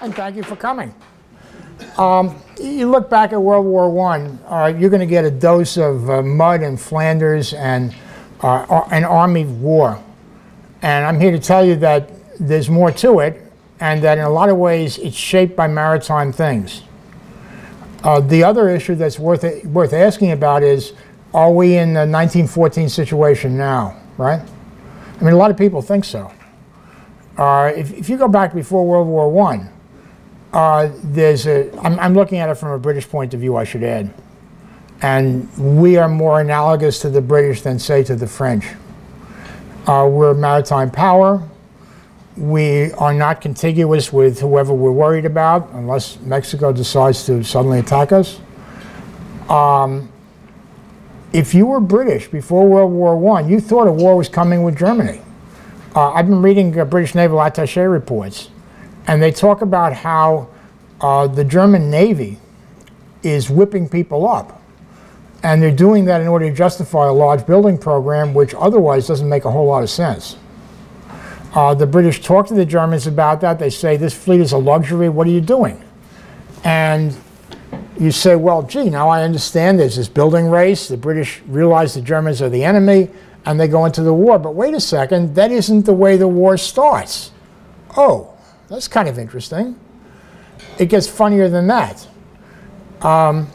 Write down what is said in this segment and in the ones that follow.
and thank you for coming. Um, you look back at World War I, uh, you're going to get a dose of uh, mud and Flanders and uh, an army war. And I'm here to tell you that there's more to it, and that in a lot of ways it's shaped by maritime things. Uh, the other issue that's worth, worth asking about is, are we in the 1914 situation now, right? I mean, a lot of people think so. Uh, if, if, you go back before World War I, uh, there's a, I'm, I'm looking at it from a British point of view, I should add. And we are more analogous to the British than, say, to the French. Uh, we're a maritime power. We are not contiguous with whoever we're worried about, unless Mexico decides to suddenly attack us. Um, if you were British before World War I, you thought a war was coming with Germany. Uh, I've been reading uh, British Naval Attache reports, and they talk about how uh, the German Navy is whipping people up. And they're doing that in order to justify a large building program, which otherwise doesn't make a whole lot of sense. Uh, the British talk to the Germans about that. They say, this fleet is a luxury. What are you doing? And you say, well, gee, now I understand there's this building race. The British realize the Germans are the enemy, and they go into the war. But wait a second, that isn't the way the war starts. Oh, that's kind of interesting. It gets funnier than that. Um,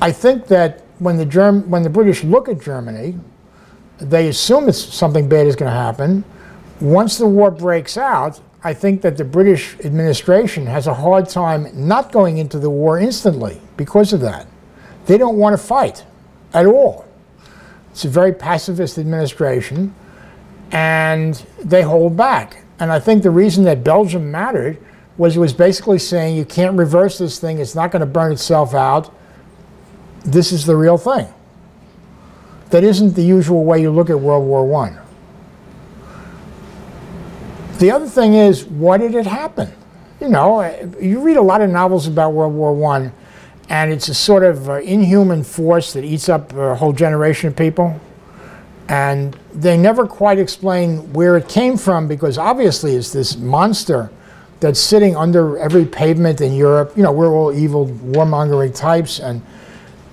I think that when the, Germ when the British look at Germany, they assume it's something bad is going to happen. Once the war breaks out, I think that the British administration has a hard time not going into the war instantly because of that. They don't want to fight at all. It's a very pacifist administration, and they hold back. And I think the reason that Belgium mattered was it was basically saying you can't reverse this thing, it's not going to burn itself out. This is the real thing. That isn't the usual way you look at World War I. The other thing is, why did it happen? You know, you read a lot of novels about World War I, and it's a sort of uh, inhuman force that eats up a whole generation of people. And they never quite explain where it came from because obviously it's this monster that's sitting under every pavement in Europe. You know, we're all evil, warmongering types. And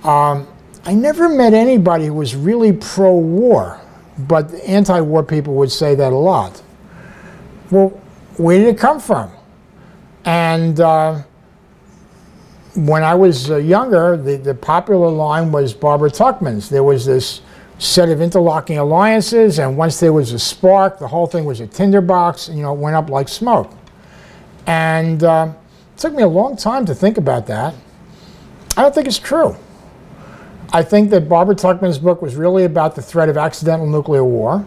um, I never met anybody who was really pro war, but anti war people would say that a lot well, where did it come from? And uh, when I was uh, younger, the, the popular line was Barbara Tuchman's. There was this set of interlocking alliances, and once there was a spark, the whole thing was a tinderbox, and you know, it went up like smoke. And uh, it took me a long time to think about that. I don't think it's true. I think that Barbara Tuchman's book was really about the threat of accidental nuclear war.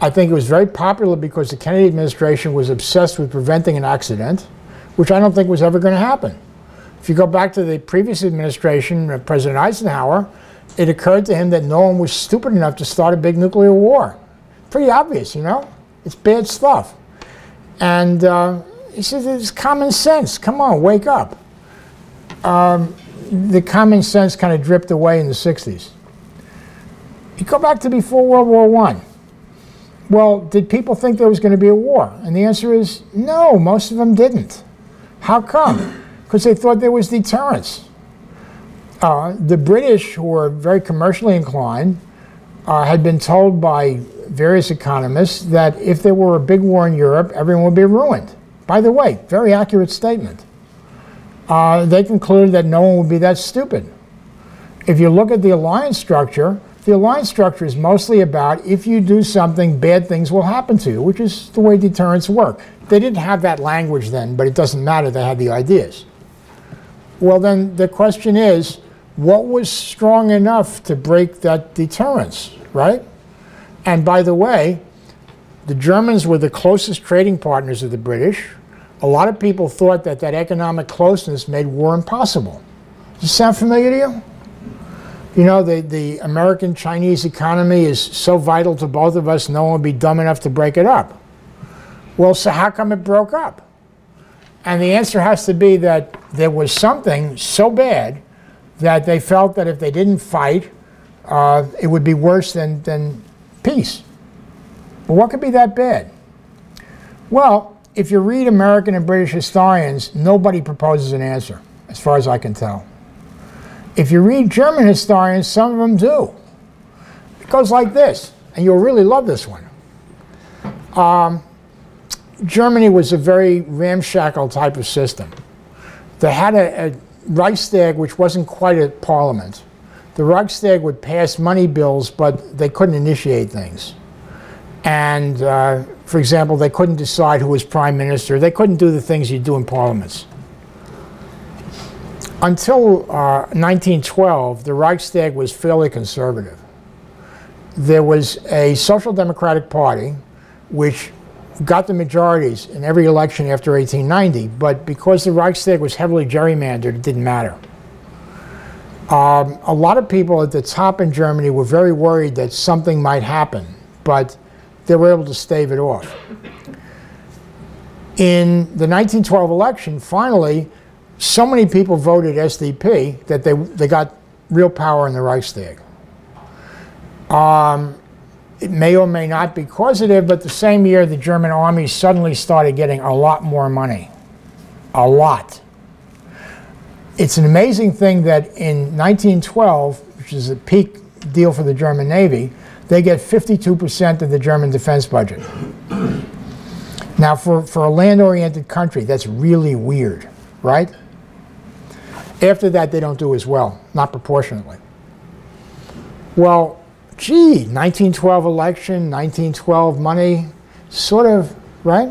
I think it was very popular because the Kennedy administration was obsessed with preventing an accident, which I don't think was ever going to happen. If you go back to the previous administration, uh, President Eisenhower, it occurred to him that no one was stupid enough to start a big nuclear war. Pretty obvious, you know? It's bad stuff. And uh, he says, it's common sense. Come on, wake up. Um, the common sense kind of dripped away in the 60s. You go back to before World War I well, did people think there was going to be a war? And the answer is no, most of them didn't. How come? Because they thought there was deterrence. Uh, the British, who were very commercially inclined, uh, had been told by various economists that if there were a big war in Europe, everyone would be ruined. By the way, very accurate statement. Uh, they concluded that no one would be that stupid. If you look at the alliance structure, the alliance structure is mostly about if you do something, bad things will happen to you, which is the way deterrents work. They didn't have that language then, but it doesn't matter, they had the ideas. Well, then the question is what was strong enough to break that deterrence, right? And by the way, the Germans were the closest trading partners of the British. A lot of people thought that that economic closeness made war impossible. Does this sound familiar to you? You know, the, the American Chinese economy is so vital to both of us, no one would be dumb enough to break it up. Well, so how come it broke up? And the answer has to be that there was something so bad that they felt that if they didn't fight, uh, it would be worse than, than peace. But what could be that bad? Well, if you read American and British historians, nobody proposes an answer, as far as I can tell. If you read German historians, some of them do. It goes like this, and you'll really love this one. Um, Germany was a very ramshackle type of system. They had a, a Reichstag which wasn't quite a parliament. The Reichstag would pass money bills, but they couldn't initiate things. And, uh, for example, they couldn't decide who was prime minister. They couldn't do the things you do in parliaments. Until uh, 1912, the Reichstag was fairly conservative. There was a Social Democratic Party which got the majorities in every election after 1890, but because the Reichstag was heavily gerrymandered, it didn't matter. Um, a lot of people at the top in Germany were very worried that something might happen, but they were able to stave it off. In the 1912 election, finally, so many people voted SDP that they, they got real power in the Reichstag. Um, it may or may not be causative, but the same year the German army suddenly started getting a lot more money. A lot. It's an amazing thing that in 1912, which is a peak deal for the German Navy, they get 52% of the German defense budget. Now, for, for a land-oriented country, that's really weird, right? After that, they don't do as well, not proportionately. Well, gee, 1912 election, 1912 money, sort of, right?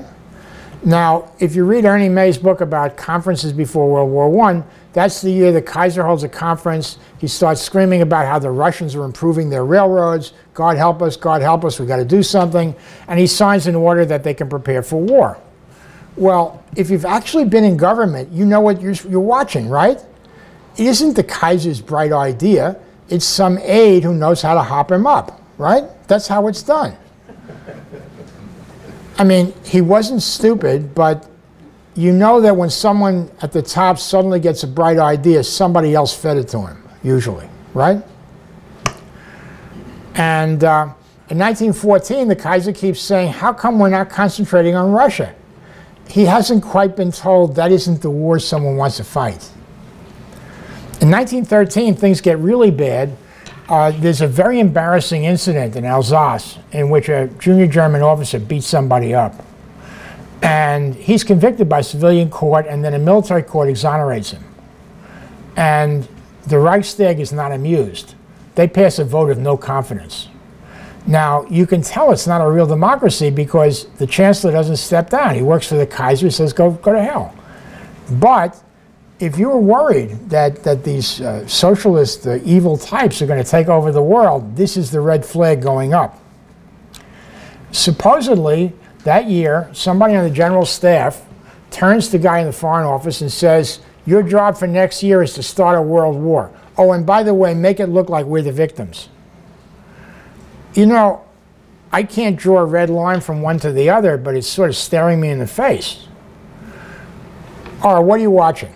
Now, if you read Ernie May's book about conferences before World War I, that's the year the Kaiser holds a conference. He starts screaming about how the Russians are improving their railroads. God help us, God help us, we've got to do something. And he signs an order that they can prepare for war. Well, if you've actually been in government, you know what you're, you're watching, right? It isn't the Kaiser's bright idea. It's some aide who knows how to hop him up, right? That's how it's done. I mean, he wasn't stupid, but you know that when someone at the top suddenly gets a bright idea, somebody else fed it to him, usually, right? And uh, in 1914, the Kaiser keeps saying, how come we're not concentrating on Russia? He hasn't quite been told that isn't the war someone wants to fight. In 1913, things get really bad. Uh, there's a very embarrassing incident in Alsace in which a junior German officer beats somebody up. And he's convicted by civilian court, and then a military court exonerates him. And the Reichstag is not amused. They pass a vote of no confidence. Now, you can tell it's not a real democracy because the chancellor doesn't step down. He works for the Kaiser, he says, go, go to hell. But if you're worried that, that these uh, socialist, uh, evil types are going to take over the world, this is the red flag going up. Supposedly, that year, somebody on the general staff turns to the guy in the foreign office and says, your job for next year is to start a world war. Oh, and by the way, make it look like we're the victims. You know, I can't draw a red line from one to the other, but it's sort of staring me in the face. All right, what are you watching?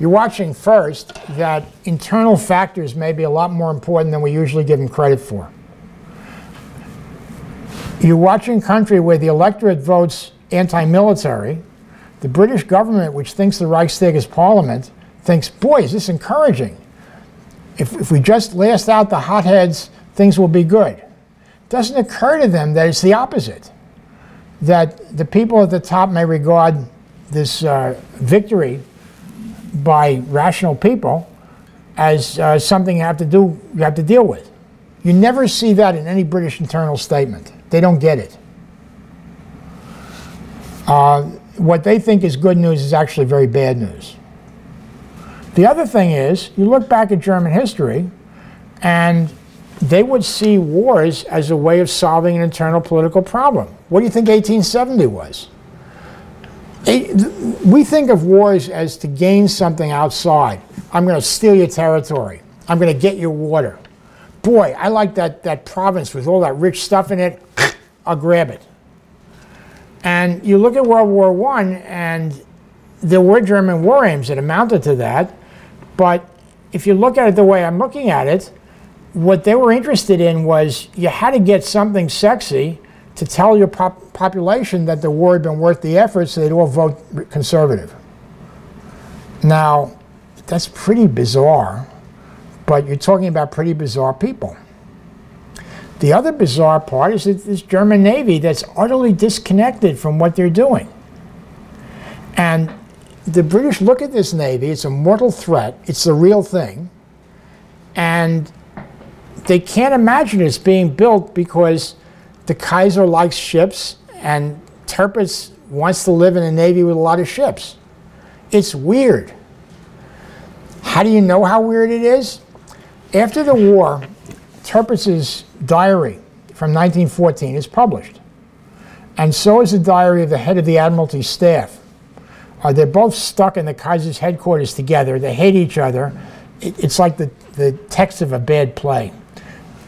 You're watching first that internal factors may be a lot more important than we usually give them credit for. You're watching a country where the electorate votes anti-military. The British government, which thinks the Reichstag is parliament, thinks, boy, is this encouraging. If, if we just last out the hotheads, things will be good. It doesn't occur to them that it's the opposite. That the people at the top may regard this uh, victory by rational people as uh, something you have to do, you have to deal with. You never see that in any British internal statement. They don't get it. Uh, what they think is good news is actually very bad news. The other thing is, you look back at German history, and they would see wars as a way of solving an internal political problem. What do you think 1870 was? We think of wars as to gain something outside. I'm going to steal your territory. I'm going to get your water. Boy, I like that, that province with all that rich stuff in it. I'll grab it. And you look at World War I, and there were German war aims that amounted to that. But if you look at it the way I'm looking at it, what they were interested in was you had to get something sexy to tell your pop population that the war had been worth the effort so they'd all vote conservative. Now, that's pretty bizarre, but you're talking about pretty bizarre people. The other bizarre part is this German Navy that's utterly disconnected from what they're doing. And the British look at this Navy, it's a mortal threat, it's the real thing, and they can't imagine it's being built because the Kaiser likes ships and Tirpitz wants to live in a Navy with a lot of ships. It's weird. How do you know how weird it is? After the war, Tirpitz's diary from 1914 is published. And so is the diary of the head of the Admiralty staff. Uh, they're both stuck in the Kaiser's headquarters together. They hate each other. It, it's like the, the text of a bad play.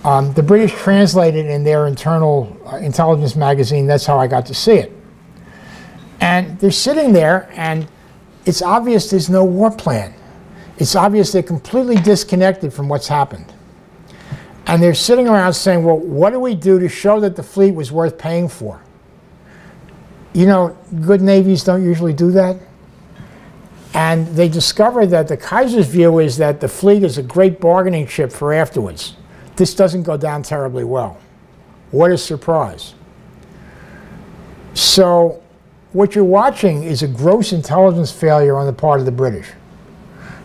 Um, the British translated in their internal uh, intelligence magazine. That's how I got to see it. And they're sitting there, and it's obvious there's no war plan. It's obvious they're completely disconnected from what's happened. And they're sitting around saying, well, what do we do to show that the fleet was worth paying for? You know, good navies don't usually do that. And they discovered that the Kaiser's view is that the fleet is a great bargaining chip for afterwards. This doesn't go down terribly well. What a surprise. So, what you're watching is a gross intelligence failure on the part of the British.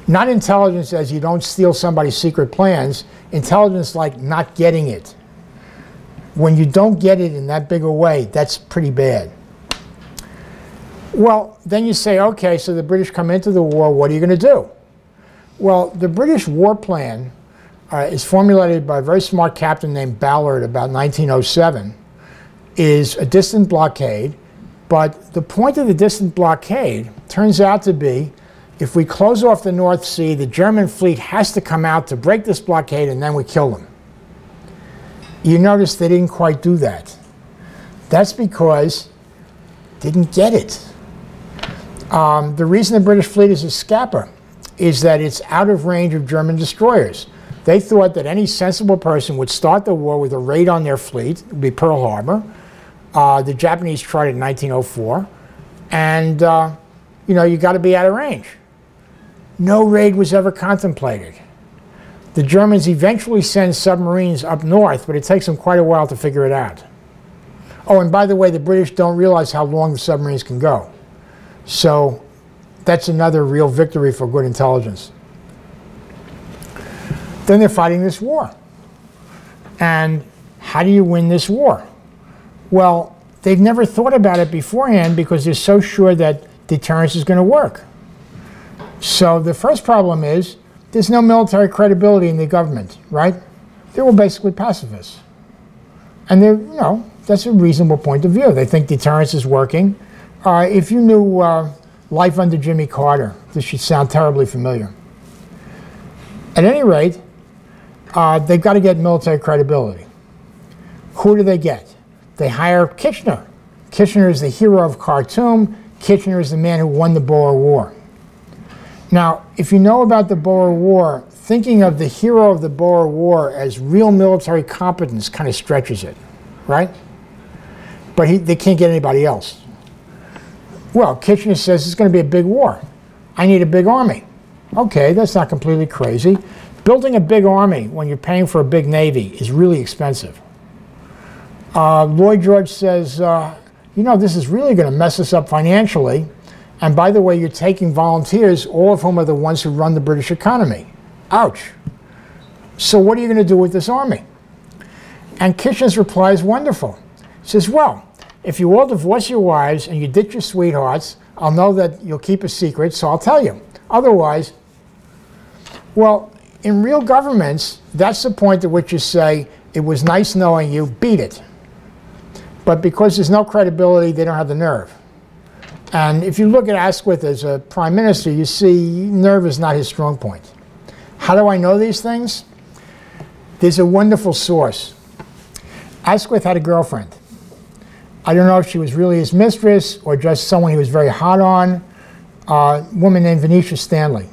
Not intelligence as you don't steal somebody's secret plans, intelligence like not getting it. When you don't get it in that big a way, that's pretty bad. Well, then you say, okay, so the British come into the war, what are you going to do? Well, the British war plan uh, is formulated by a very smart captain named Ballard about 1907, is a distant blockade, but the point of the distant blockade turns out to be if we close off the North Sea, the German fleet has to come out to break this blockade and then we kill them. You notice they didn't quite do that. That's because they didn't get it. Um, the reason the British fleet is a Scapa is that it's out of range of German destroyers. They thought that any sensible person would start the war with a raid on their fleet, it would be Pearl Harbor. Uh, the Japanese tried it in 1904. And, uh, you know, you got to be out of range. No raid was ever contemplated. The Germans eventually send submarines up north, but it takes them quite a while to figure it out. Oh, and by the way, the British don't realize how long the submarines can go. So that's another real victory for good intelligence. Then they're fighting this war. And how do you win this war? Well, they've never thought about it beforehand because they're so sure that deterrence is going to work. So the first problem is there's no military credibility in the government, right? They're all basically pacifists. And they're, you know, that's a reasonable point of view. They think deterrence is working. Uh, if you knew uh, life under Jimmy Carter, this should sound terribly familiar. At any rate, uh, they've got to get military credibility. Who do they get? They hire Kitchener. Kitchener is the hero of Khartoum. Kitchener is the man who won the Boer War. Now, if you know about the Boer War, thinking of the hero of the Boer War as real military competence kind of stretches it, right? But he, they can't get anybody else. Well, Kitchener says it's going to be a big war. I need a big army. Okay, that's not completely crazy. Building a big army when you're paying for a big navy is really expensive. Uh, Lloyd George says, uh, you know, this is really going to mess us up financially. And by the way, you're taking volunteers, all of whom are the ones who run the British economy. Ouch. So what are you going to do with this army? And Kitchener's reply is wonderful. He says, well, if you all divorce your wives and you ditch your sweethearts, I'll know that you'll keep a secret, so I'll tell you. Otherwise, well, in real governments, that's the point at which you say, it was nice knowing you, beat it. But because there's no credibility, they don't have the nerve. And if you look at Asquith as a prime minister, you see nerve is not his strong point. How do I know these things? There's a wonderful source. Asquith had a girlfriend. I don't know if she was really his mistress or just someone he was very hot on, a woman named Venetia Stanley.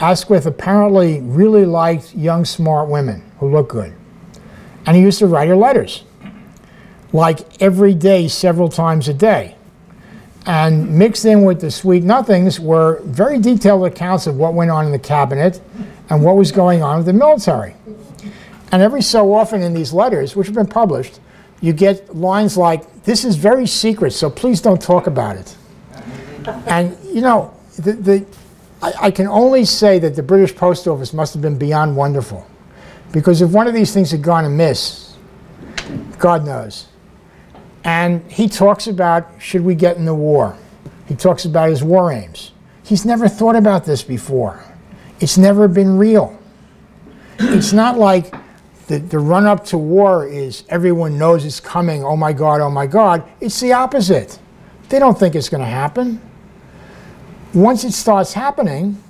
Asquith apparently really liked young, smart women who look good. And he used to write her letters. like every day, several times a day. And mixed in with the sweet nothings were very detailed accounts of what went on in the cabinet and what was going on with the military. And every so often in these letters, which have been published, you get lines like, this is very secret, so please don't talk about it. and, you know, the, the, I, I can only say that the British Post Office must have been beyond wonderful. Because if one of these things had gone amiss, God knows. And he talks about should we get in the war? He talks about his war aims. He's never thought about this before. It's never been real. It's not like the, the run up to war is everyone knows it's coming, oh my God, oh my God. It's the opposite. They don't think it's going to happen. Once it starts happening,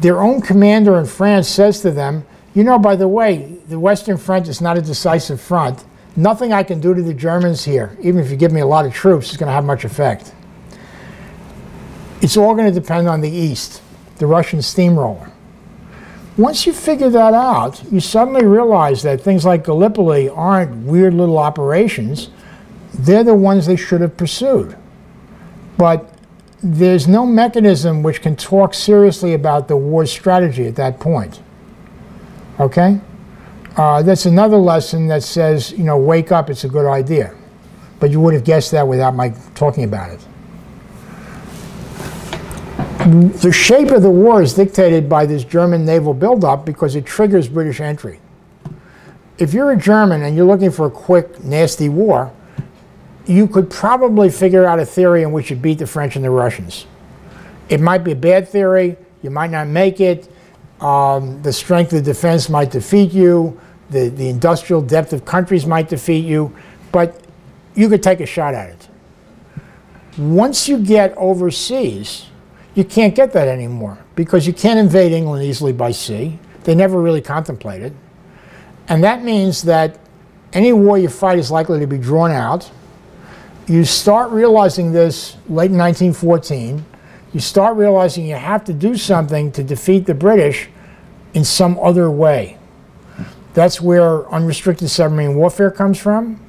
their own commander in France says to them, you know, by the way, the Western Front is not a decisive front. Nothing I can do to the Germans here, even if you give me a lot of troops, is going to have much effect. It's all going to depend on the East, the Russian steamroller. Once you figure that out, you suddenly realize that things like Gallipoli aren't weird little operations. They're the ones they should have pursued. But there's no mechanism which can talk seriously about the war strategy at that point. Okay? Uh, that's another lesson that says, you know, wake up, it's a good idea. But you would have guessed that without my talking about it. The shape of the war is dictated by this German naval buildup because it triggers British entry. If you're a German and you're looking for a quick, nasty war, you could probably figure out a theory in which you beat the French and the Russians. It might be a bad theory, you might not make it, um, the strength of defense might defeat you. The, the industrial depth of countries might defeat you. But you could take a shot at it. Once you get overseas, you can't get that anymore because you can't invade England easily by sea. They never really contemplated. And that means that any war you fight is likely to be drawn out. You start realizing this late in 1914 you start realizing you have to do something to defeat the British in some other way. That's where unrestricted submarine warfare comes from.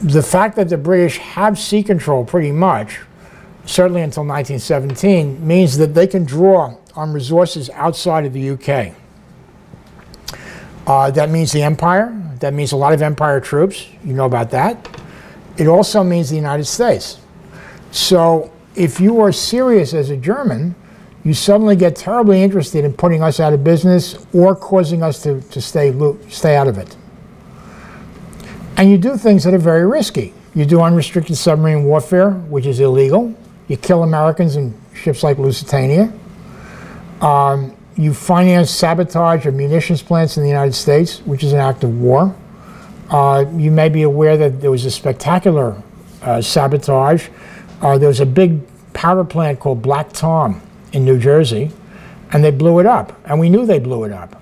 The fact that the British have sea control pretty much, certainly until 1917, means that they can draw on resources outside of the UK. Uh, that means the Empire. That means a lot of Empire troops. You know about that. It also means the United States. So if you are serious as a German, you suddenly get terribly interested in putting us out of business or causing us to, to stay, stay out of it. And you do things that are very risky. You do unrestricted submarine warfare, which is illegal. You kill Americans in ships like Lusitania. Um, you finance sabotage of munitions plants in the United States, which is an act of war. Uh, you may be aware that there was a spectacular uh, sabotage uh, there was a big power plant called Black Tom in New Jersey, and they blew it up. And we knew they blew it up.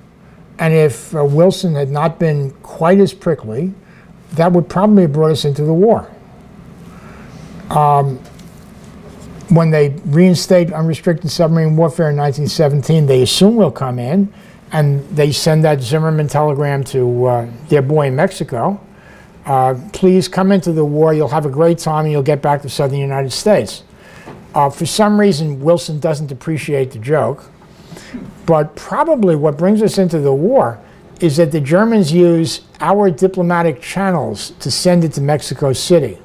And if uh, Wilson had not been quite as prickly, that would probably have brought us into the war. Um, when they reinstate unrestricted submarine warfare in 1917, they assume we'll come in, and they send that Zimmerman telegram to uh, their boy in Mexico, uh, please come into the war. You'll have a great time and you'll get back to southern United States. Uh, for some reason, Wilson doesn't appreciate the joke. But probably what brings us into the war is that the Germans use our diplomatic channels to send it to Mexico City.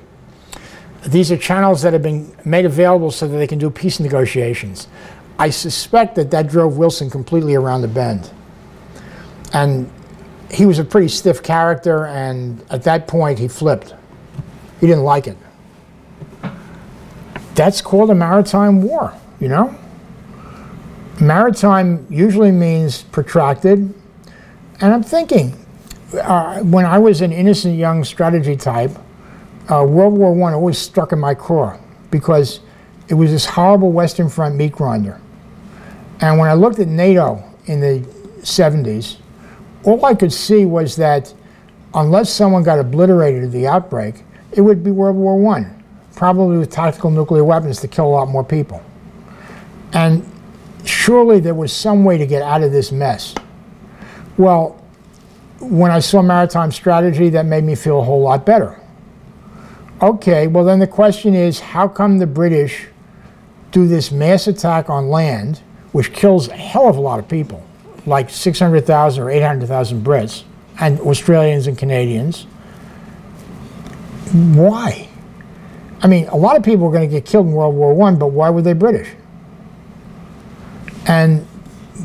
These are channels that have been made available so that they can do peace negotiations. I suspect that that drove Wilson completely around the bend. And he was a pretty stiff character, and at that point, he flipped. He didn't like it. That's called a maritime war, you know? Maritime usually means protracted. And I'm thinking, uh, when I was an innocent young strategy type, uh, World War I always struck in my craw because it was this horrible Western Front meat grinder. And when I looked at NATO in the 70s, all I could see was that unless someone got obliterated at the outbreak, it would be World War I, probably with tactical nuclear weapons to kill a lot more people. And surely there was some way to get out of this mess. Well, when I saw maritime strategy, that made me feel a whole lot better. Okay, well, then the question is how come the British do this mass attack on land, which kills a hell of a lot of people, like 600,000 or 800,000 Brits, and Australians and Canadians? Why? I mean, a lot of people were going to get killed in World War I, but why were they British? And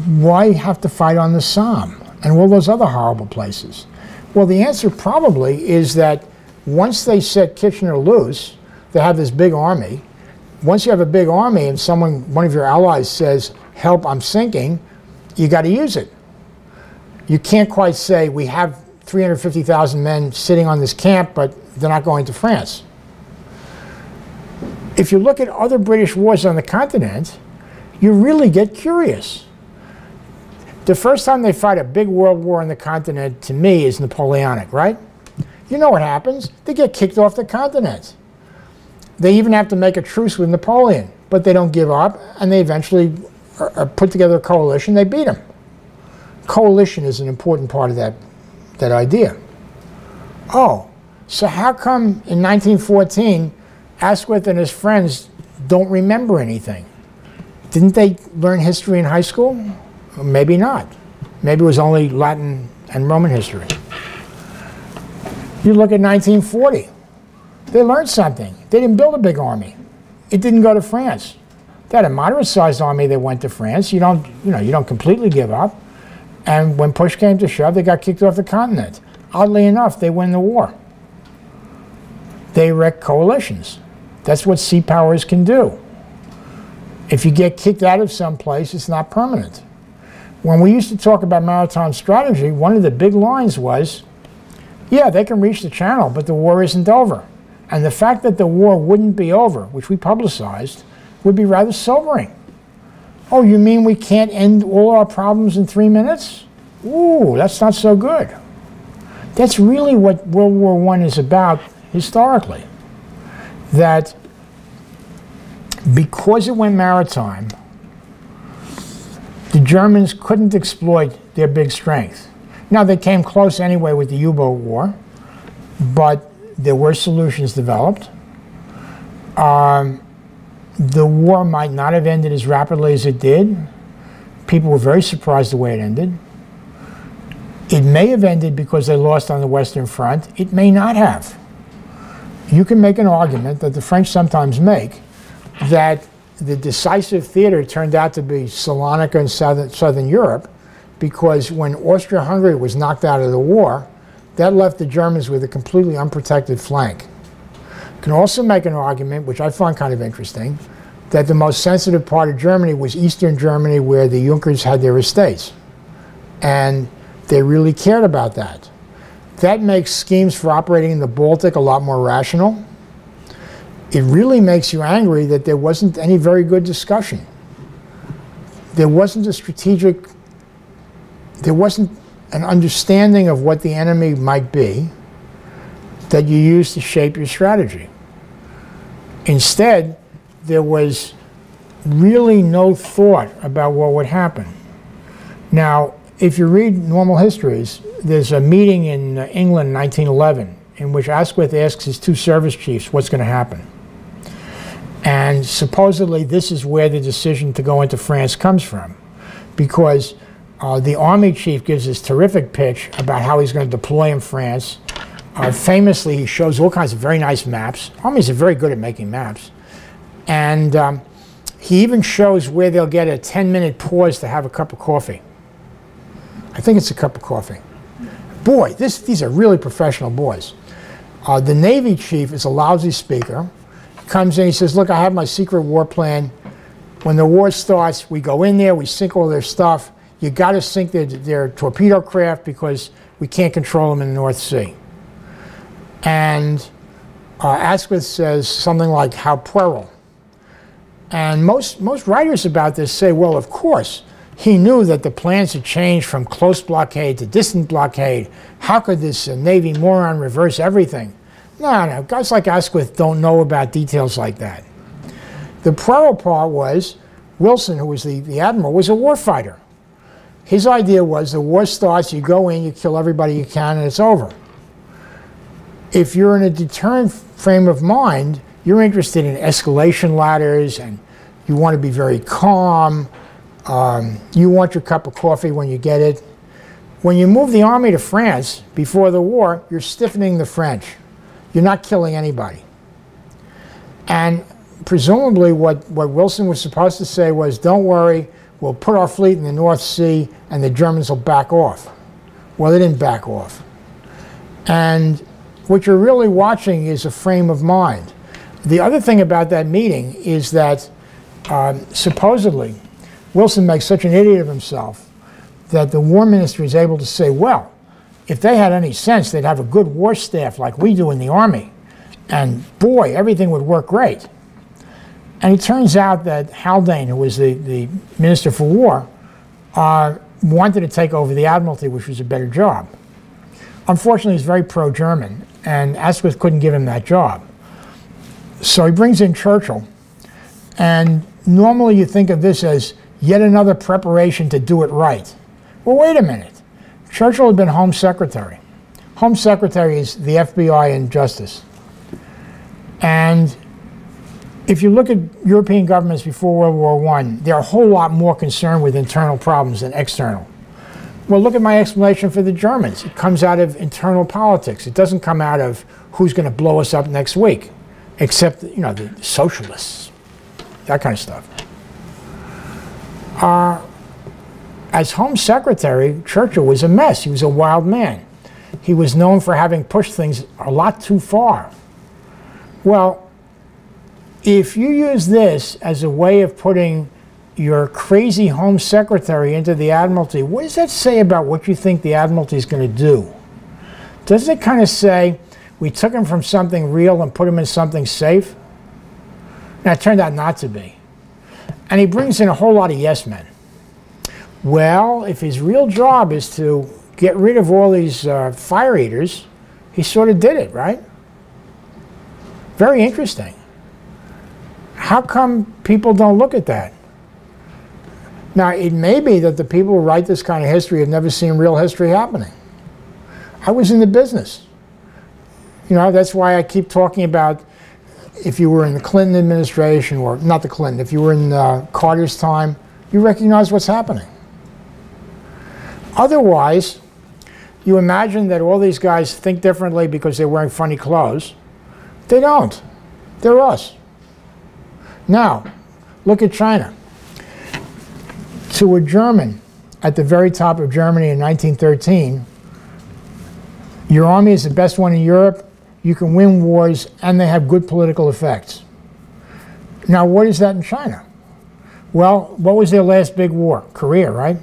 why have to fight on the Somme and all those other horrible places? Well, the answer probably is that once they set Kitchener loose, they have this big army. Once you have a big army and someone, one of your allies says, help, I'm sinking, you got to use it. You can't quite say, we have 350,000 men sitting on this camp, but they're not going to France. If you look at other British wars on the continent, you really get curious. The first time they fight a big world war on the continent, to me, is Napoleonic, right? You know what happens? They get kicked off the continent. They even have to make a truce with Napoleon, but they don't give up, and they eventually put together a coalition. They beat him. Coalition is an important part of that, that idea. Oh, so how come in 1914, Asquith and his friends don't remember anything? Didn't they learn history in high school? Maybe not. Maybe it was only Latin and Roman history. You look at 1940. They learned something. They didn't build a big army. It didn't go to France. They had a moderate-sized army that went to France. You don't, you know, you don't completely give up. And when push came to shove, they got kicked off the continent. Oddly enough, they win the war. They wreck coalitions. That's what sea powers can do. If you get kicked out of some place, it's not permanent. When we used to talk about maritime strategy, one of the big lines was yeah, they can reach the channel, but the war isn't over. And the fact that the war wouldn't be over, which we publicized, would be rather sobering. Oh, you mean we can't end all our problems in three minutes? Ooh, that's not so good. That's really what World War I is about historically. That because it went maritime, the Germans couldn't exploit their big strength. Now, they came close anyway with the U-boat war, but there were solutions developed. Um, the war might not have ended as rapidly as it did. People were very surprised the way it ended. It may have ended because they lost on the Western Front. It may not have. You can make an argument that the French sometimes make that the decisive theater turned out to be Salonika in southern, southern Europe because when Austria-Hungary was knocked out of the war, that left the Germans with a completely unprotected flank. Can also make an argument, which I find kind of interesting, that the most sensitive part of Germany was eastern Germany where the Junkers had their estates. And they really cared about that. That makes schemes for operating in the Baltic a lot more rational. It really makes you angry that there wasn't any very good discussion. There wasn't a strategic there wasn't an understanding of what the enemy might be that you use to shape your strategy. Instead, there was really no thought about what would happen. Now, if you read normal histories, there's a meeting in uh, England in 1911 in which Asquith asks his two service chiefs what's going to happen. And supposedly this is where the decision to go into France comes from. Because uh, the Army chief gives this terrific pitch about how he's going to deploy in France. Famously, he shows all kinds of very nice maps. Armies are very good at making maps. And um, he even shows where they'll get a 10-minute pause to have a cup of coffee. I think it's a cup of coffee. Boy, this, these are really professional boys. Uh, the Navy chief is a lousy speaker. He comes in, he says, look, I have my secret war plan. When the war starts, we go in there, we sink all their stuff, you got to sink their, their torpedo craft because we can't control them in the North Sea. And uh, Asquith says something like, how puerile. And most, most writers about this say, well, of course, he knew that the plans had changed from close blockade to distant blockade. How could this uh, Navy moron reverse everything? No, no, guys like Asquith don't know about details like that. The puerile part was Wilson, who was the, the admiral, was a warfighter. His idea was the war starts, you go in, you kill everybody you can, and it's over. If you're in a deterrent frame of mind, you're interested in escalation ladders and you want to be very calm. Um, you want your cup of coffee when you get it. When you move the army to France before the war, you're stiffening the French. You're not killing anybody. And presumably what, what Wilson was supposed to say was, don't worry, we'll put our fleet in the North Sea and the Germans will back off. Well, they didn't back off. And what you're really watching is a frame of mind. The other thing about that meeting is that um, supposedly Wilson makes such an idiot of himself that the War Ministry is able to say, well, if they had any sense, they'd have a good war staff like we do in the Army. And boy, everything would work great. And it turns out that Haldane, who was the, the Minister for War, uh, wanted to take over the Admiralty, which was a better job. Unfortunately, he's very pro-German, and Asquith couldn't give him that job. So he brings in Churchill, and normally you think of this as yet another preparation to do it right. Well, wait a minute. Churchill had been Home Secretary. Home Secretary is the FBI and Justice. And if you look at European governments before World War I, they're a whole lot more concerned with internal problems than external. Well, look at my explanation for the Germans. It comes out of internal politics. It doesn't come out of who's going to blow us up next week, except, you know, the socialists, that kind of stuff. Uh, as Home Secretary, Churchill was a mess. He was a wild man. He was known for having pushed things a lot too far. Well, if you use this as a way of putting your crazy home secretary into the Admiralty, what does that say about what you think the Admiralty is going to do? Doesn't it kind of say, we took him from something real and put him in something safe? Now, it turned out not to be. And he brings in a whole lot of yes men. Well, if his real job is to get rid of all these uh, fire eaters, he sort of did it, right? Very interesting. How come people don't look at that? Now, it may be that the people who write this kind of history have never seen real history happening. I was in the business. You know, that's why I keep talking about if you were in the Clinton administration, or not the Clinton, if you were in uh, Carter's time, you recognize what's happening. Otherwise, you imagine that all these guys think differently because they're wearing funny clothes. They don't. They're us. Now, look at China. To a German at the very top of Germany in 1913, your army is the best one in Europe, you can win wars, and they have good political effects. Now, what is that in China? Well, what was their last big war? Korea, right?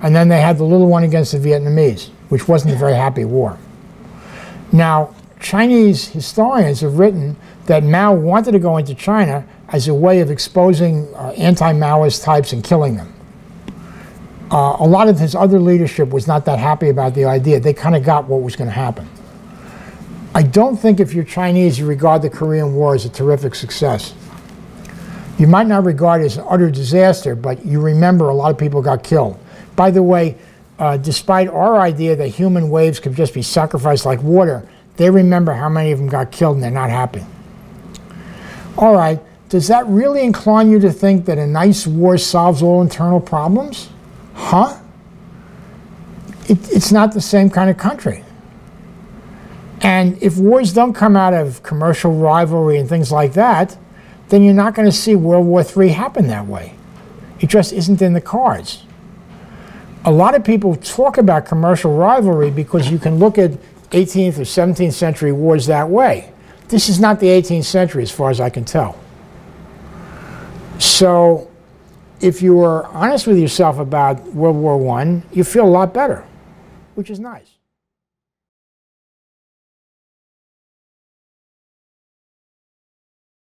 And then they had the little one against the Vietnamese, which wasn't a very happy war. Now, Chinese historians have written that Mao wanted to go into China as a way of exposing uh, anti-Maoist types and killing them. Uh, a lot of his other leadership was not that happy about the idea. They kind of got what was going to happen. I don't think if you're Chinese, you regard the Korean War as a terrific success. You might not regard it as an utter disaster, but you remember a lot of people got killed. By the way, uh, despite our idea that human waves could just be sacrificed like water, they remember how many of them got killed and they're not happy. All right, does that really incline you to think that a nice war solves all internal problems? Huh? It, it's not the same kind of country. And if wars don't come out of commercial rivalry and things like that, then you're not going to see World War III happen that way. It just isn't in the cards. A lot of people talk about commercial rivalry because you can look at 18th or 17th century wars that way. This is not the 18th century as far as I can tell. So if you were honest with yourself about World War I, you feel a lot better, which is nice.